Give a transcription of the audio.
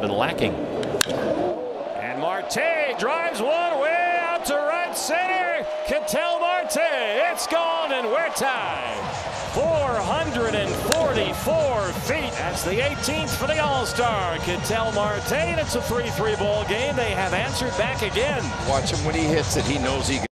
been lacking. And Marte drives one way out to right center. Ketel Marte, it's gone, and we're tied. 444 feet. That's the 18th for the All-Star. Ketel Marte, and it's a 3-3 ball game. They have answered back again. Watch him when he hits it. He knows he